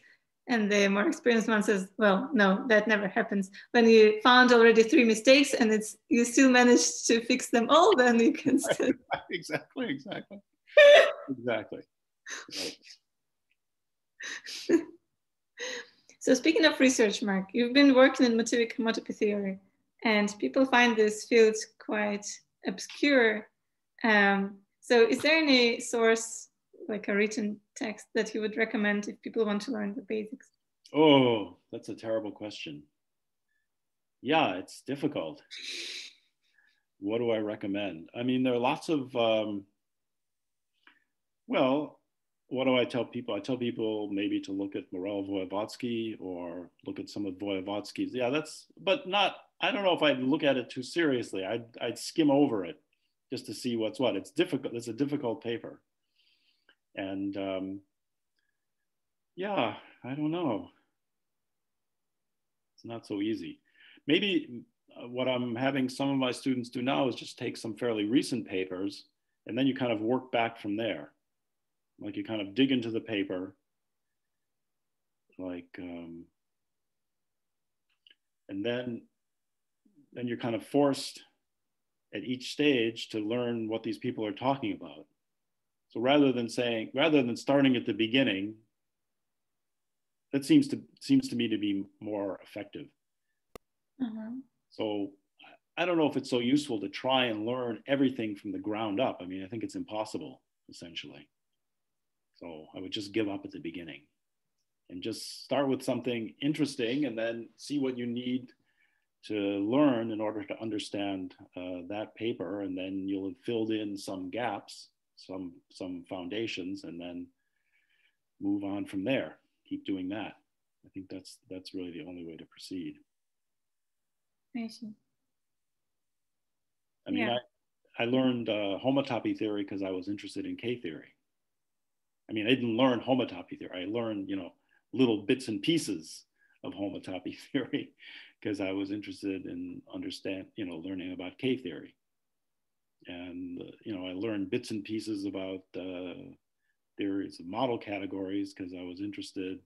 and the more experienced one says, well, no, that never happens. When you found already three mistakes and it's you still managed to fix them all, [laughs] then you can still. exactly, exactly. [laughs] exactly. so speaking of research, Marc, you've been working in motivic homotopy theory, and people find this field quite obscure. Um, so is there any source like a written text that you would recommend if people want to learn the basics? Oh, that's a terrible question. Yeah, it's difficult. What do I recommend? I mean, there are lots of, um, well, what do I tell people? I tell people maybe to look at Morel Voevodsky or look at some of Voevodsky's. Yeah, that's, but not, I don't know if I'd look at it too seriously. I'd, I'd skim over it just to see what's what. It's difficult. It's a difficult paper. And um, yeah, I don't know. It's not so easy. Maybe uh, what I'm having some of my students do now is just take some fairly recent papers and then you kind of work back from there. Like you kind of dig into the paper, like, um, and then, then you're kind of forced at each stage to learn what these people are talking about. So rather than saying, rather than starting at the beginning, that seems to seems to me to be more effective. Mm-hmm. So I don't know if it's so useful to try and learn everything from the ground up. I mean, I think it's impossible essentially. So I would just give up at the beginning and just start with something interesting and then see what you need to learn in order to understand uh, that paper. And then you'll have filled in some gaps some some foundations and then move on from there keep doing that I think that's that's really the only way to proceed. I see. I mean, yeah. I, I learned uh, homotopy theory because I was interested in K theory. I mean, I didn't learn homotopy theory. I learned, you know, little bits and pieces of homotopy [laughs] theory because I was interested in understand, you know, learning about K theory. And, uh, you know, I learned bits and pieces about uh, theories of model categories because I was interested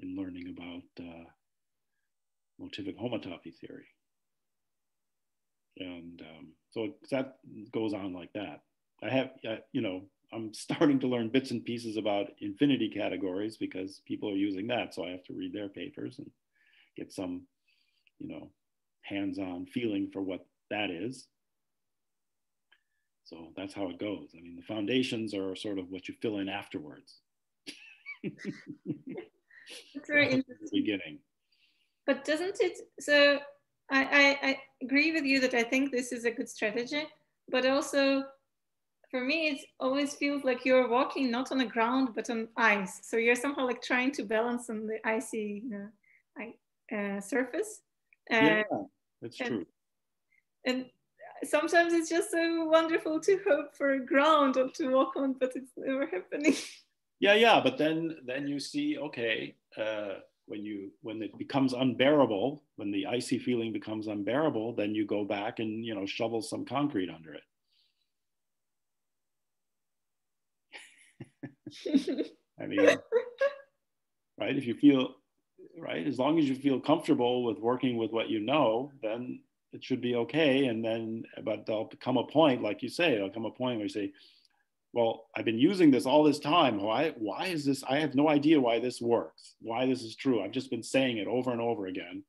in learning about uh, motivic homotopy theory. And um, so that goes on like that. I have, you know, I'm [laughs] starting to learn bits and pieces about infinity categories because people are using that. So I have to read their papers and get some, you know, hands-on feeling for what that is. So that's how it goes. I mean, the foundations are sort of what you fill in afterwards. that's very interesting. beginning. But doesn't it? So I, I, I agree with you that I think this is a good strategy, but also for me, it always feels like you're walking not on the ground but on ice. So you're somehow like trying to balance on the icy you know, uh, surface. Uh, yeah, that's and, true. And sometimes it's just so wonderful to hope for a ground or to walk on, but it's never happening. [laughs] Yeah, yeah, but then then you see, okay, uh, when you when it becomes unbearable, when the icy feeling becomes unbearable, then you go back and you know shovel some concrete under it. [laughs] I mean, right? If you feel right, as long as you feel comfortable with working with what you know, then it should be okay. And then, but there'll come a point, like you say, there'll come a point where you say, well, I've been using this all this time. Why, why is this? I have no idea why this works, why this is true. I've just been saying it over and over again.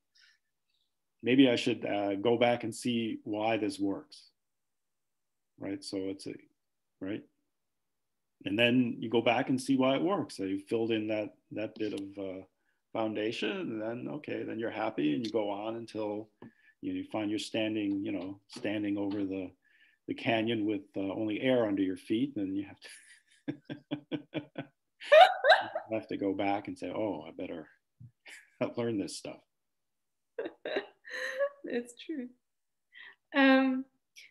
Maybe I should uh, go back and see why this works. Right. So it's a, right. And then you go back and see why it works. So you filled in that, that bit of uh, foundation and then, okay, then you're happy and you go on until you, find you're standing, you know, standing over the, the canyon with uh, only air under your feet, then you have to [laughs] you have to go back and say, "Oh, I better [laughs] learn this stuff." [laughs] That's true. Um,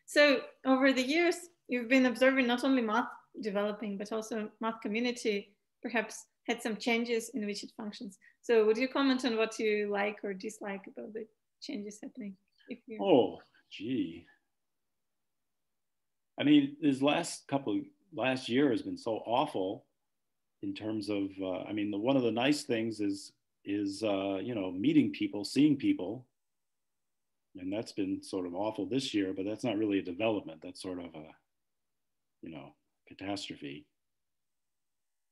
so over the years, you've been observing not only math developing, but also math community perhaps had some changes in which it functions. So would you comment on what you like or dislike about the changes happening? Oh, gee. I mean, this last couple, last year has been so awful in terms of, uh, I mean, the, one of the nice things is, is uh, you know, meeting people, seeing people. And that's been sort of awful this year, but that's not really a development. That's sort of a, you know, catastrophe,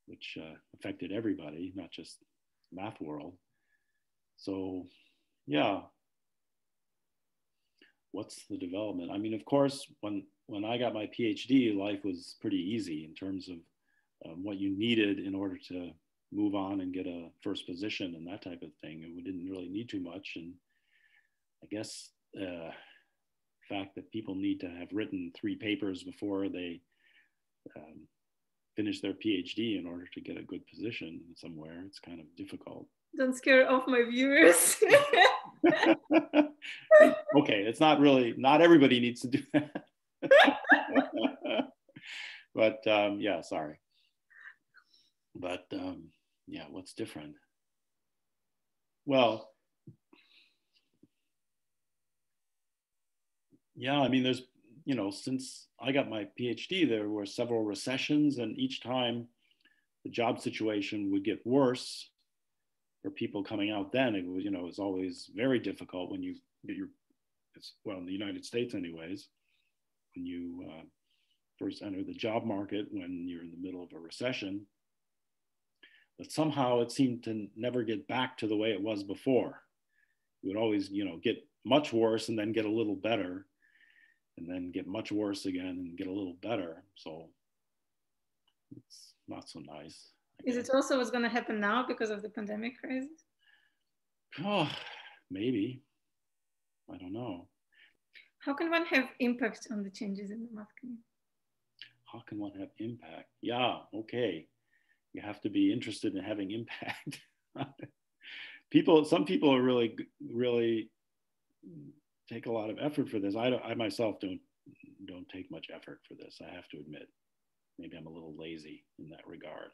which uh, affected everybody, not just math world. So, yeah, what's the development? I mean, of course, when when I got my PhD, life was pretty easy in terms of um, what you needed in order to move on and get a first position and that type of thing. And we didn't really need too much. And I guess uh, fact that people need to have written three papers before they um, finish their PhD in order to get a good position somewhere, it's kind of difficult. Don't scare off my viewers. [laughs] [laughs] okay, it's not really, not everybody needs to do that. [laughs] but um, yeah, sorry. But um, yeah, what's different? Well, yeah, I mean, there's, you know, since I got my PhD, there were several recessions, and each time the job situation would get worse for people coming out then. It was, you know, it was always very difficult when you get your, it's well, in the United States, anyways, when you uh, first enter the job market when you're in the middle of a recession. But somehow it seemed to never get back to the way it was before. It would always, you know, get much worse and then get a little better, and then get much worse again and get a little better. So it's not so nice. Is it also what's going to happen now because of the pandemic crisis? Oh, maybe. I don't know. How can one have impact on the changes in the math community? How can one have impact? Yeah, okay. You have to be interested in having impact. [laughs] people, some people are really, really take a lot of effort for this. I, don't, I myself don't don't take much effort for this. I have to admit, maybe I'm a little lazy in that regard.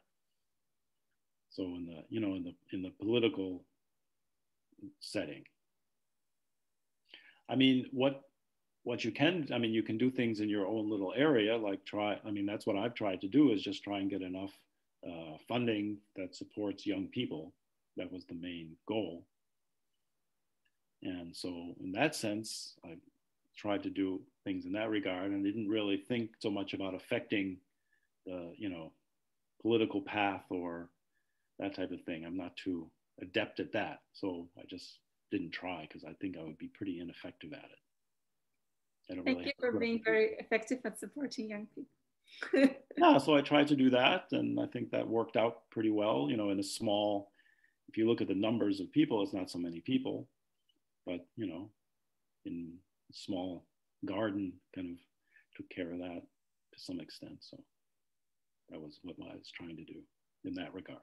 So in the you know in the in the political setting, I mean what what you can I mean you can do things in your own little area like try I mean that's what I've tried to do is just try and get enough uh, funding that supports young people. That was the main goal. And so, in that sense, I tried to do things in that regard and didn't really think so much about affecting the, you know, political path or that type of thing. I'm not too adept at that. So I just didn't try because I think I would be pretty ineffective at it. I don't Thank really you for being very effective at supporting young people. [laughs] yeah, so I tried to do that, and I think that worked out pretty well. You know, in a small, if you look at the numbers of people, it's not so many people, but you know, in a small garden, kind of took care of that to some extent. So that was what I was trying to do in that regard.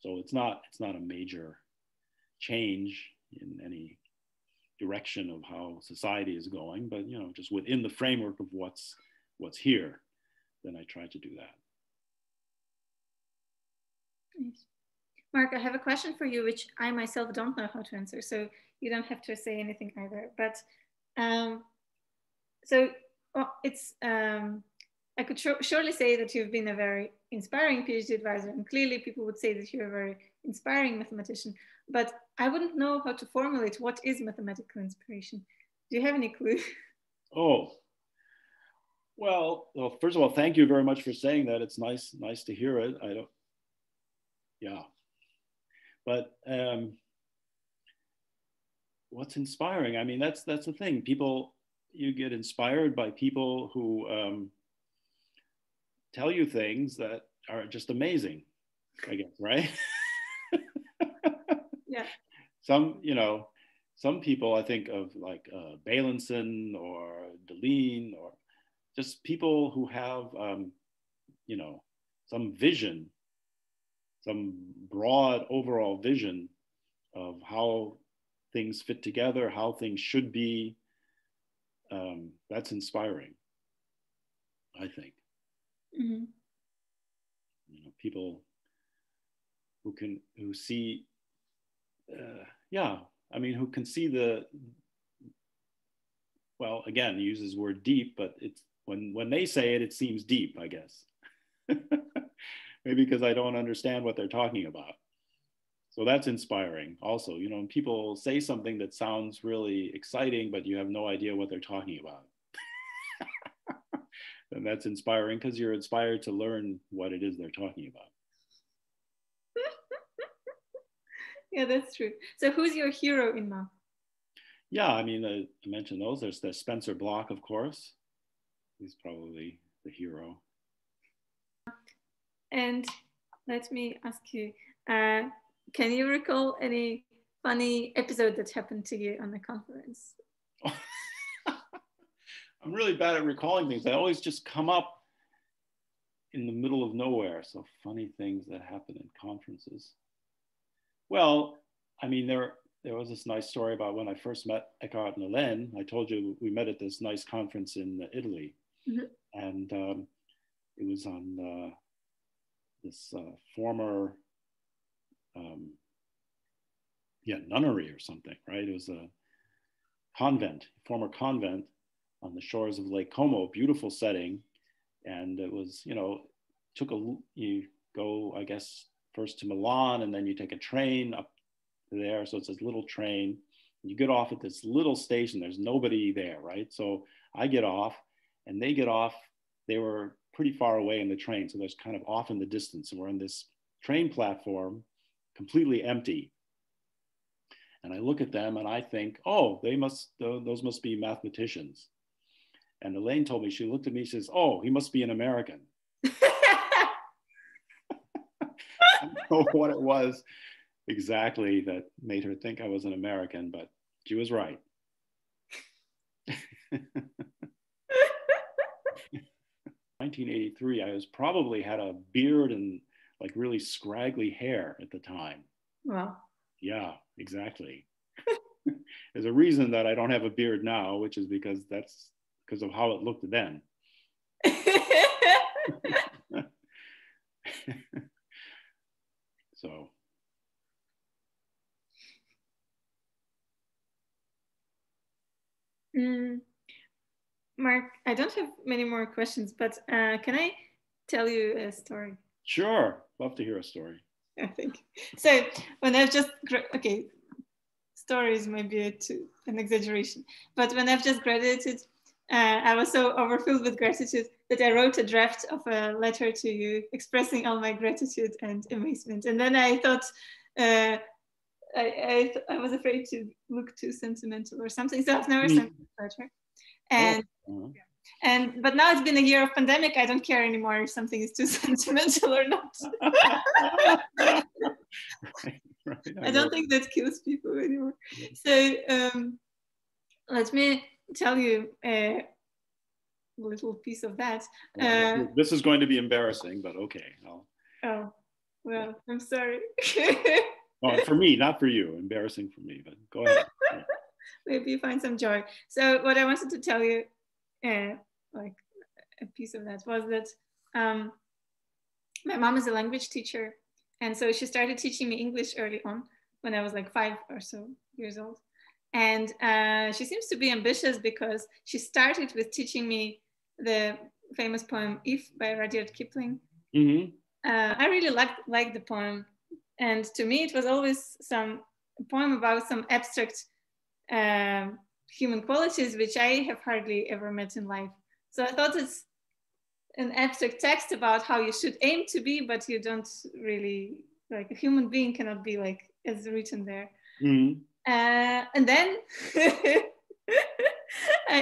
So it's not it's not a major change in any direction of how society is going, but you know, just within the framework of what's what's here, then I try to do that. Nice. Marc, I have a question for you, which I myself don't know how to answer. So you don't have to say anything either. But um, so well, it's um, I could surely say that you've been a very inspiring PhD advisor, and clearly people would say that you're a very inspiring mathematician. But I wouldn't know how to formulate what is mathematical inspiration. Do you have any clue? [laughs] Oh, well, well, first of all, thank you very much for saying that. It's nice, nice to hear it. I don't, yeah, but um, what's inspiring? I mean, that's that's the thing. People, you get inspired by people who um, tell you things that are just amazing. I guess, right? [laughs] yeah. Some, you know, some people I think of like uh, Beilinson or Deligne or just people who have, um, you know, some vision, some broad overall vision of how things fit together, how things should be. Um, that's inspiring, I think. Mm-hmm. You know, people who can who see, uh, yeah, I mean, who can see the. Well, again, uses word deep, but it's when when they say it, it seems deep, I guess. [laughs] Maybe because I don't understand what they're talking about so that's inspiring also you know people say something that sounds really exciting but you have no idea what they're talking about and that's inspiring because you're inspired to learn what it is they're talking about. [laughs] Yeah that's true. So who's your hero in math? Yeah i mean uh, i mentioned those. There's the spencer Bloch of course. He's probably the hero. And let me ask you uh, can you recall any funny episode that happened to you on the conference? [laughs] I'm really bad at recalling things. I always just come up in the middle of nowhere. So funny things that happen in conferences. Well, I mean, there there was this nice story about when I first met Eckhard and Hélène. I told you we met at this nice conference in Italy, mm-hmm. and um, it was on uh, this uh, former um, yeah, nunnery or something, right? It was a convent, former convent on the shores of Lake Como, beautiful setting. And it was, you know, took a, you go, I guess, first to Milan and then you take a train up there. So it's this little train. You get off at this little station, there's nobody there, right? So I get off and they get off. They were pretty far away in the train. So there's kind of off in the distance. And we're on this train platform completely empty. And I look at them and I think, oh, they must, those must be mathematicians. And Hélène told me, she looked at me, she says, oh, he must be an American. [laughs] I don't know what it was exactly that made her think I was an American, but she was right. [laughs] 1983, I was probably had a beard and like really scraggly hair at the time. Wow. Yeah, exactly. [laughs] There's a reason that I don't have a beard now, which is because that's because of how it looked then. [laughs] [laughs] so mm, Marc, I don't have many more questions, but uh, can I tell you a story? Sure, love to hear a story. [laughs] I think so. When I've just okay, stories might be a too, an exaggeration, but when I've just graduated, uh, I was so overfilled with gratitude that I wrote a draft of a letter to you expressing all my gratitude and amazement. And then I thought. Uh, I, I, I, was afraid to look too sentimental or something, so I've never sent a letter. And oh. And but now it's been a year of pandemic. I don't care anymore if something is too [laughs] sentimental or not. [laughs] right, right, I, I don't think that kills people anymore. So um, let me tell you a little piece of that. Well, uh, this is going to be embarrassing, but okay. I'll... Oh, well, I'm sorry. [laughs] oh, for me, not for you. Embarrassing for me, but go ahead. [laughs] Maybe you find some joy. So what I wanted to tell you uh, like a piece of that was that um, my mom is a language teacher. And so she started teaching me English early on when I was like five or so years old. And uh, she seems to be ambitious because she started with teaching me the famous poem If by Rudyard Kipling. Mm-hmm. Uh, I really liked, liked the poem. And to me, it was always some poem about some abstract uh, human qualities which I have hardly ever met in life. So I thought it's an abstract text about how you should aim to be, but you don't really like a human being cannot be like as written there. Mm-hmm. Uh, and then [laughs]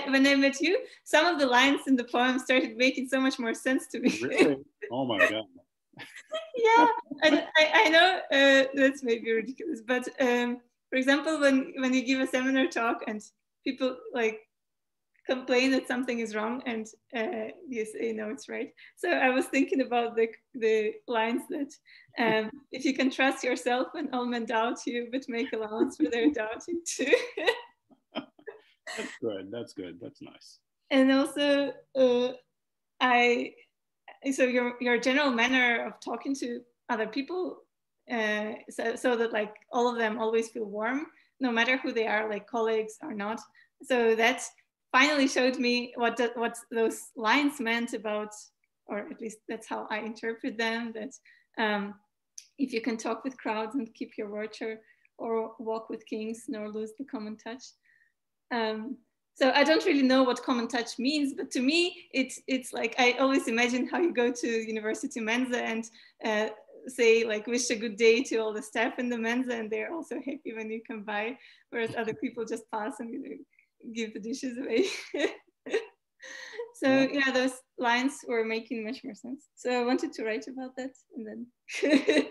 when I met you, some of the lines in the poem started making so much more sense to me. really? [laughs] Oh my god. yeah, and I, I know uh, that's maybe ridiculous, but um, for example, when when you give a seminar talk and people like complain that something is wrong and uh, you say no it's right. So i was thinking about the, the lines that um, if you can trust yourself when all men doubt you but make allowance for their doubting too. [laughs] That's good. That's good. That's nice. And also uh, i so your your general manner of talking to other people uh, so, so that like all of them always feel warm no matter who they are like colleagues or not. So that's finally showed me what the, what those lines meant about, or at least that's how I interpret them. That um, if you can talk with crowds and keep your virtue, or walk with kings nor lose the common touch. Um, so I don't really know what common touch means, but to me, it's it's like I always imagine how you go to University Mensa and uh, say like wish a good day to all the staff in the Mensa, and they're also happy when you come by, whereas other people just pass and you give the dishes away. [laughs] so yeah, those lines were making much more sense. So I wanted to write about that, and then. [laughs]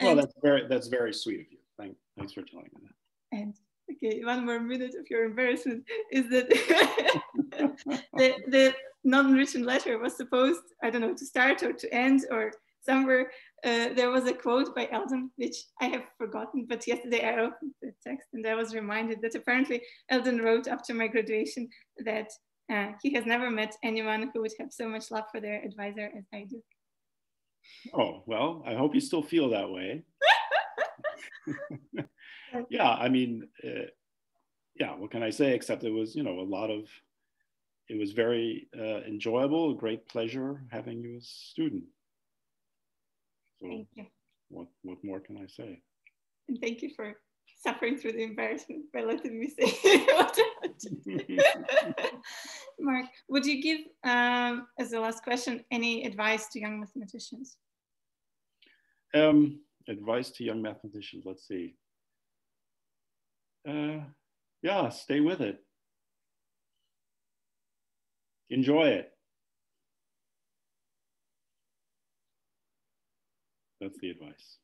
and, well, that's very that's very sweet of you. Thank, thanks for telling me that. And okay, one more minute of your embarrassment is that [laughs] the the non-written letter was supposed I don't know to start or to end or somewhere uh, there was a quote by Hélène, which I have forgotten, but yesterday I opened the text and I was reminded that apparently Hélène wrote after my graduation that uh, he has never met anyone who would have so much love for their advisor as I do. Oh, well, I hope you still feel that way. [laughs] yeah, I mean, uh, yeah, what can I say except it was, you know, a lot of, it was very uh, enjoyable, a great pleasure having you as a student. So thank you. What, what more can I say? And thank you for suffering through the embarrassment by letting me say [laughs] what [laughs] Marc, would you give, um, as the last question, any advice to young mathematicians? Um, advice to young mathematicians, let's see. Uh, yeah, stay with it. Enjoy it. That's the advice.